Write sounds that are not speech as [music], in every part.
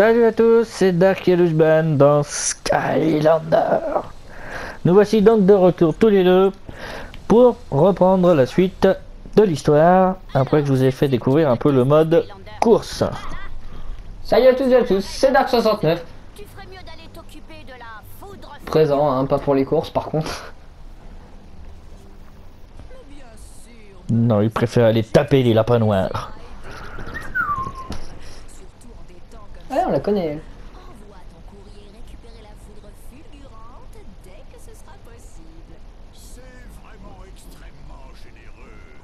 Salut à tous, c'est Dark Band dans Skylander. Nous voici donc de retour tous les deux pour reprendre la suite de l'histoire après que je vous ai fait découvrir un peu le mode course. Salut à tous et à tous, c'est Dark69. Présent, hein, pas pour les courses par contre. Non, il préfère aller taper les lapins noirs. Ouais, on la connaît elle. Envoie ton courrier récupérer la foudre fulgurante dès que ce sera possible. C'est vraiment extrêmement généreux.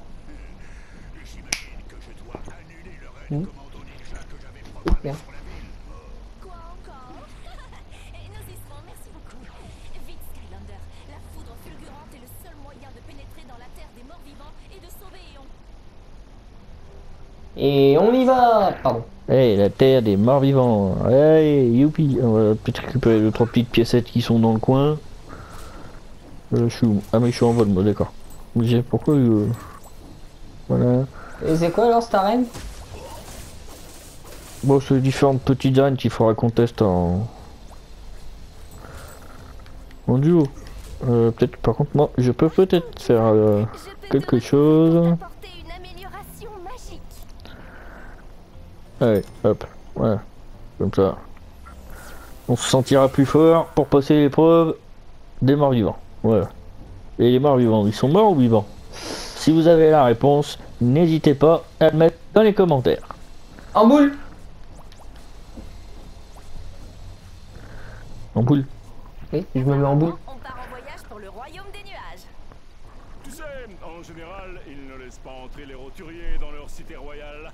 J'imagine que je dois annuler le raid commando ninja que j'avais programmé Bien. sur la ville. Quoi encore Et nous y serons, merci beaucoup. Vite, Skylander, la foudre fulgurante est le seul moyen de pénétrer dans la terre des morts vivants et de sauver Eon. Et on y va Pardon. Hey, la terre des morts vivants. Hey, youpi. On va peut-être récupérer les trois petites piécettes qui sont dans le coin. Euh, je suis où Ah, mais je suis en vol, moi, d'accord. Mais j'ai- Pourquoi euh, Voilà. Et c'est quoi alors cette arène Bon, c'est différentes petites arènes qu'il faudra qu'on teste en. en duo. Euh, peut-être, par contre, moi, je peux peut-être faire euh, quelque chose. Allez, hop, voilà, comme ça. On se sentira plus fort pour passer l'épreuve des morts vivants. Voilà. Et les morts vivants, ils sont morts ou vivants? Si vous avez la réponse, n'hésitez pas à le mettre dans les commentaires. En boule En boule. Oui, je me mets en boule. On part en voyage pour le royaume des nuages. Tu sais, en général, ils ne laissent pas entrer les roturiers dans leur cité royale.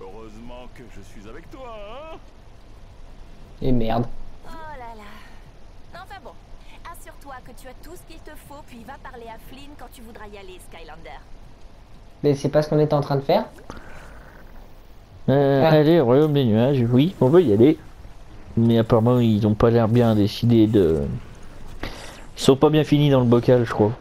Heureusement que je suis avec toi, hein Et merde. Oh là là. Enfin bon, assure-toi que tu as tout ce qu'il te faut, puis va parler à Flynn quand tu voudras y aller, Skylander. Mais c'est pas ce qu'on était en train de faire? Euh, Ah. Allez, royaume des nuages, oui, on veut y aller. Mais apparemment, ils ont pas l'air bien décidés de. Ils sont pas bien finis dans le bocal, je crois.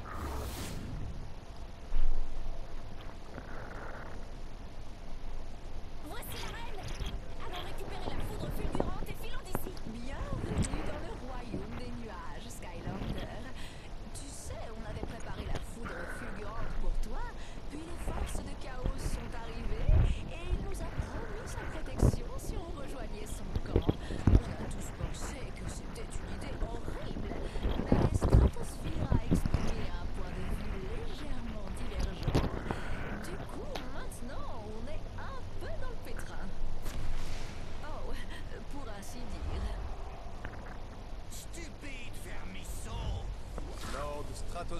La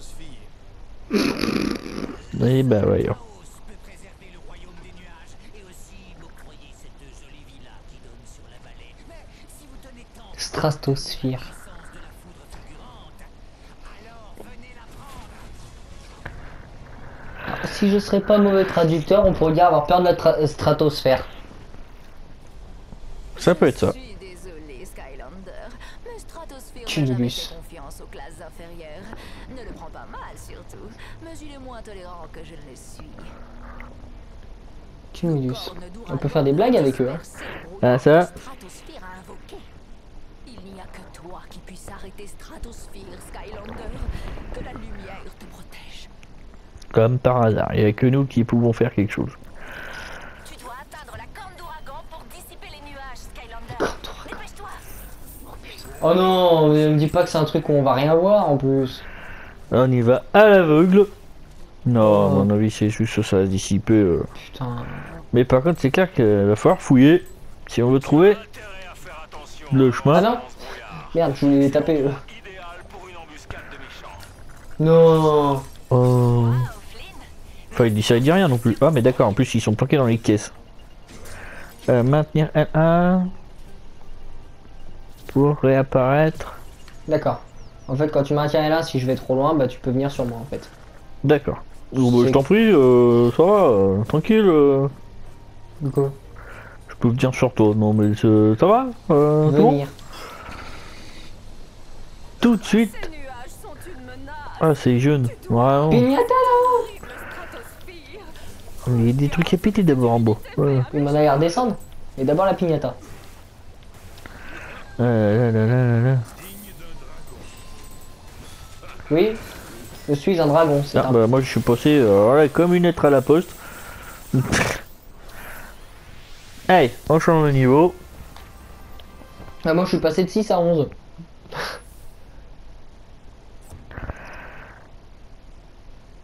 prendre Si je serais pas mauvais traducteur, on pourrait dire avoir peur de la tra- stratosphère. Ça peut être ça. Cumulus. Aux classes inférieures. Ne le prends pas mal, surtout, mais il est moins tolérant que je ne le suis. Cumulus. On peut faire des blagues avec eux. Hein. Ah, ça Stratosphere a invoqué. Il n'y a que toi qui puisse arrêter Stratosphere, Skylander. Que la lumière te protège. Comme par hasard, il n'y a que nous qui pouvons faire quelque chose. Oh non, ne me dis pas que c'est un truc où on va rien voir en plus. On y va à l'aveugle. Non, à Oh. mon avis, c'est juste ça à dissiper. euh. Putain. Mais par contre, c'est clair qu'il va falloir fouiller si on veut trouver le chemin. Ah non. Merde, je voulais les taper méchants. Non. Oh. Enfin, il dit ça, il dit rien non plus. Ah, mais d'accord, en plus, ils sont planqués dans les caisses. Euh, maintenir L1 pour réapparaître. D'accord. En fait, quand tu maintiens là, si je vais trop loin, bah tu peux venir sur moi en fait. D'accord. Oh, bah, je t'en prie, euh, ça va, euh, tranquille. euh. Du coup, je peux venir sur toi. Non, mais c'est- ça va euh, venir. Tout de suite. Ah, c'est jeune. Vraiment. Pignata là. Il y a des trucs à péter d'abord en bas. Ouais. Il m'en a l'air descendre. Et d'abord la pignata. Là là là là là. Oui, je suis un dragon, c'est Ah, un... bah, moi je suis passé euh, comme une lettre à la poste. [laughs] Allez, on change de niveau. Ah, moi je suis passé de 6 à 11. [laughs]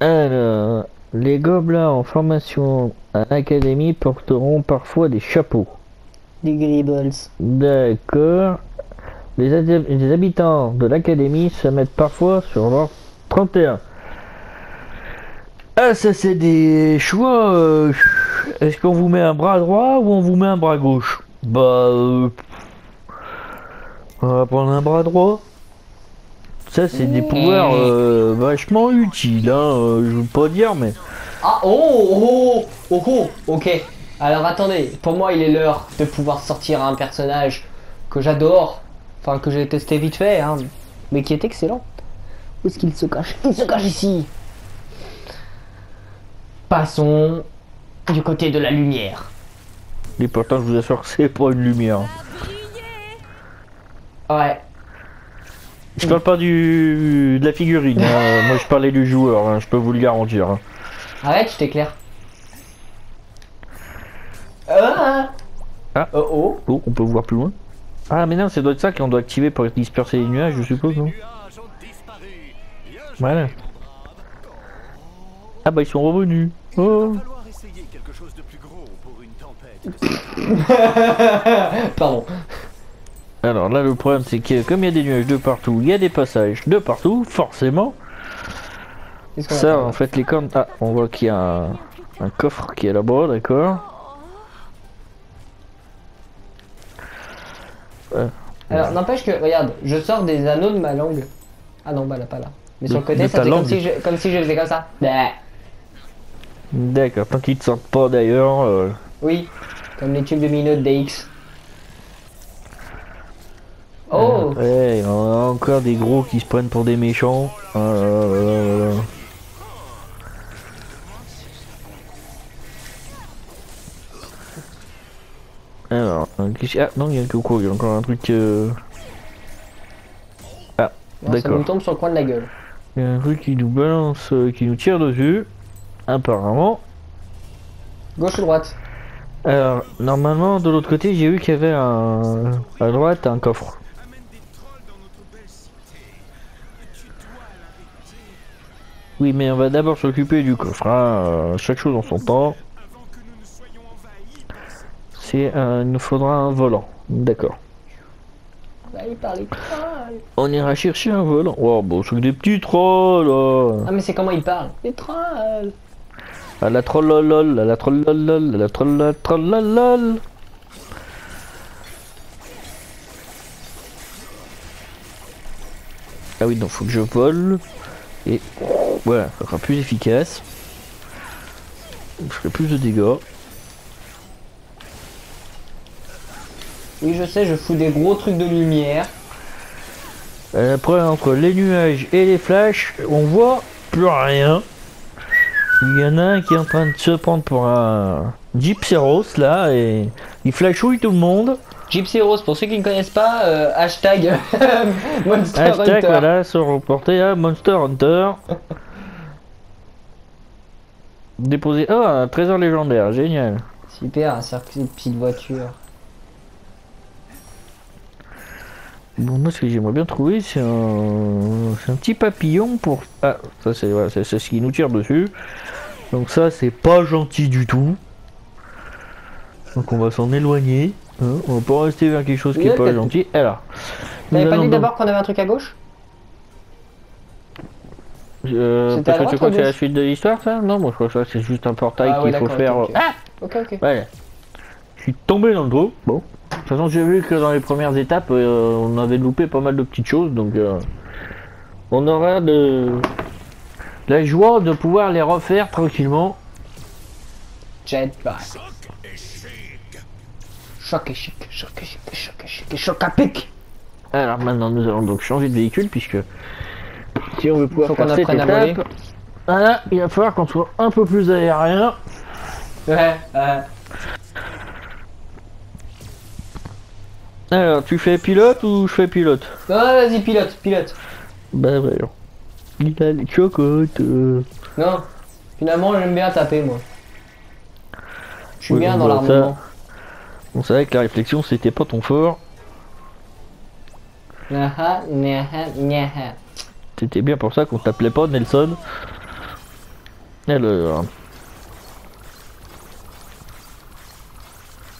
Alors, les gobelins en formation à l'académie porteront parfois des chapeaux. Des Gribbles. D'accord. Les, les habitants de l'académie se mettent parfois sur leur 31. Ah, ça c'est des choix. euh, Est-ce qu'on vous met un bras droit ou on vous met un bras gauche? Bah. euh, On va prendre un bras droit. Ça, c'est des pouvoirs euh, vachement utiles, hein, je veux pas dire, mais. Ah oh oh oh oh ok. Alors attendez, pour moi il est l'heure de pouvoir sortir un personnage que j'adore, enfin que j'ai testé vite fait, hein, mais qui est excellent. Où est-ce qu'il se cache? Il se cache ici. Passons du côté de la lumière. Et pourtant, je vous assure que c'est pas une lumière. Ouais. Je parle pas du de la figurine, hein. [laughs] moi je parlais du joueur, hein, je peux vous le garantir. Arrête, je t'éclaire. Ah. Ah. Oh oh. Oh, on peut voir plus loin. Ah mais non, c'est doit être ça qu'on doit activer pour disperser les nuages, je suppose, non Voilà. Ah bah ils sont revenus. Oh. [laughs] Pardon. Alors là le problème c'est que comme il y a des nuages de partout, il y a des passages de partout, forcément. Ça en fait les cornes... Ah, on voit qu'il y a un, un coffre qui est là-bas, d'accord. Alors, n'empêche que, regarde, je sors des anneaux de ma langue. Ah non, bah là, pas là. Mais sur De- le côté, ça fait comme si, je, comme si je faisais comme ça. Bah, D'accord, tant qu'ils te sentent pas d'ailleurs. euh, oui, comme les tubes de minutes DX. Oh Ouais, on a encore des gros qui se prennent pour des méchants. Ah Alors, qu'est-ce- ah non, il y a que quoi Il y a encore un truc. euh, Ça d'accord. nous tombe sur le coin de la gueule. Il y a un truc qui nous balance, euh, qui nous tire dessus. Apparemment. Gauche ou droite? Alors, normalement, de l'autre côté, j'ai vu qu'il y avait un. À droite, un coffre. Oui, mais on va d'abord s'occuper du coffre. hein, euh, chaque chose en son temps. C'est un- il nous faudra un volant. D'accord. On ira chercher un volant. Oh, bon, c'est des petits trolls. Ah, mais c'est comment il parle Les trolls À la trollolol, à la trollolol, à la trollolol. Ah oui, donc faut que je vole. Et voilà, ça sera plus efficace. Je ferai plus de dégâts. Oui, je sais, je fous des gros trucs de lumière. Euh, Après, entre les nuages et les flashs, on voit plus rien. Il y en a un qui est en train de se prendre pour un Gypseros là et il flashouille tout le monde. Gypsy Rose, pour ceux qui ne connaissent pas, euh, hashtag [laughs] Monster Hashtag Hunter. voilà, se reporter à Monster Hunter. Déposer. Oh, un trésor légendaire, génial. Super, un circuit de petites voitures. Bon, moi, ce que j'aimerais bien trouver, c'est un... un petit papillon pour. Ah, ça, c'est voilà, ce qui nous tire dessus. Donc, ça, c'est pas gentil du tout. Donc, on va s'en éloigner. hein. On va pas rester vers quelque chose qui est pas gentil. Alors. N'avez nous pas dit d'abord qu'on avait un truc à gauche? Euh, parce que tu crois que c'est la suite de l'histoire, ça? Non, moi, je crois que ça, c'est juste un portail Ah qu'il faut faire. ok. Ah Ok, ok. Ouais. Je suis tombé dans le trou. Bon. De toute façon, j'ai vu que dans les premières étapes, euh, on avait loupé pas mal de petites choses, donc euh, on aura de la joie de pouvoir les refaire tranquillement. Jetpack. Choc et chic, choc et chic, choc et chic, et choc à pic. Alors maintenant, nous allons donc changer de véhicule puisque si on veut pouvoir Faut faire cette à voilà, il va falloir qu'on soit un peu plus aérien. Ouais, ouais. Alors, tu fais pilote ou je fais pilote Non, vas-y, pilote, pilote. Bah, voyons. Il a les chocottes. euh. Non, finalement, j'aime bien taper, moi. Je suis Oui, bien dans bah, l'armement. Bon, c'est vrai que la réflexion, c'était pas ton fort. Naha, naha, naha. C'était bien pour ça qu'on t'appelait pas Nelson. Alors,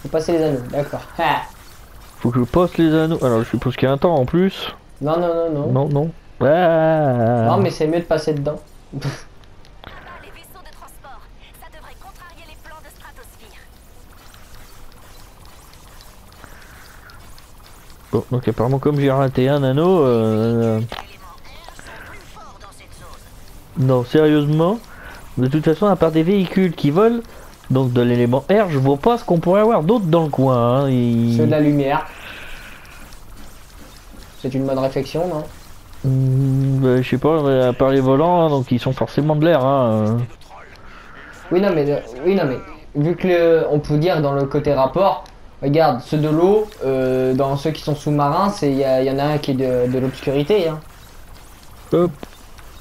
Faut passer les anneaux, d'accord. Faut que je passe les anneaux. Alors, je suppose qu'il y a un temps en plus. Non, non, non, non. Non, non. Ah. Non, mais c'est mieux de passer dedans. Les vaisseaux de transport, ça devrait contrarier les plans de stratosphère. Bon, donc apparemment, comme j'ai raté un anneau, euh, non, sérieusement, de toute façon, à part des véhicules qui volent, donc de l'élément R, je vois pas ce qu'on pourrait avoir d'autre dans le coin. hein. De la lumière. C'est une bonne réflexion, non? Hmm, bah, je sais pas, mais à part les volants, hein, donc ils sont forcément de l'air. Hein. Oui, non, mais, euh, oui, non, mais vu que le- on peut dire dans le côté rapport, regarde, ceux de l'eau, euh, dans ceux qui sont sous-marins, c'est il y, en a un qui est de, de l'obscurité. Hein. Hop,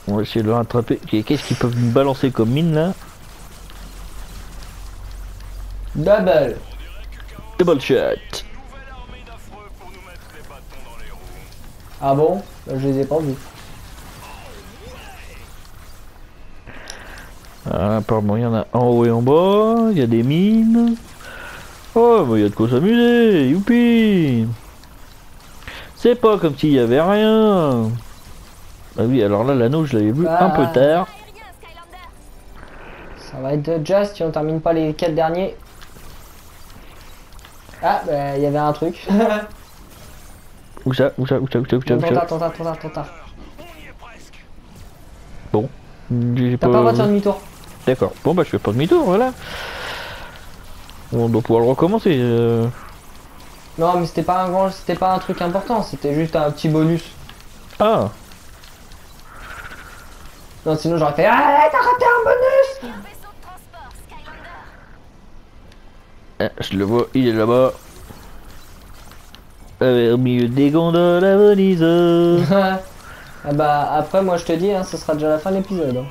on va essayer de le rattraper. Qu'est-ce qu'ils peuvent nous balancer comme mine là? Double. Double shot. Ah bon? Bah, Je les ai pas vus. Ah, apparemment, il y en a en haut et en bas. Il y a des mines. Oh, bah, il y a de quoi s'amuser. Youpi. C'est pas comme s'il y avait rien. Ah oui, alors là, l'anneau, je l'avais vu un peu tard. Ça va être just si on termine pas les quatre derniers. Ah, bah, il y avait un truc. [laughs] Où ça Où ça Où ça Où ça Où ça Où ça ton tard, ton tard, ton tard. On y est presque. J'ai T'as pas le droit de faire demi-tour. D'accord. Bon, bah, je fais pas demi-tour, voilà. On doit pouvoir le recommencer. euh. Non, mais c'était pas un grand, c'était pas un truc important, c'était juste un petit bonus. Ah Non, sinon j'aurais fait Ah, t'as raté un bonus Je le vois, il est là-bas. Euh, Au milieu des gondoles à Venise. Ah [laughs] bah après moi je te dis hein, ce sera déjà la fin de l'épisode. hein.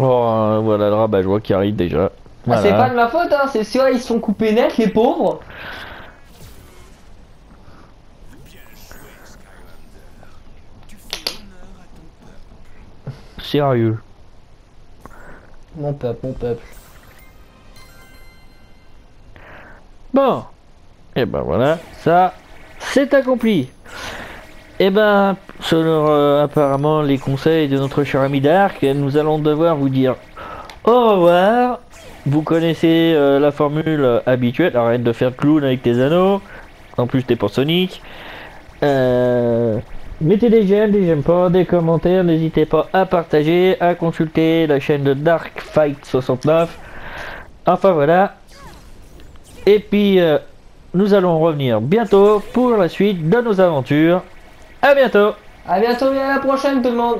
Oh, voilà le rabat joie qui arrive déjà. Ah, c'est pas de ma faute hein, c'est ceux ils se sont coupés net les pauvres. Sérieux. Mon peuple, mon peuple. Et ben voilà, ça, c'est accompli. Et ben, selon apparemment les conseils de notre cher ami Dark, nous allons devoir vous dire au revoir. Vous connaissez euh, la formule habituelle, arrête de faire clown avec tes anneaux. En plus, t'es pas Sonic. Euh, mettez des j'aime, des j'aime pas, des commentaires. N'hésitez pas à partager, à consulter la chaîne de Dark Fight 69. Enfin voilà. Et puis, euh, nous allons revenir bientôt pour la suite de nos aventures. À bientôt À bientôt et à la prochaine tout le monde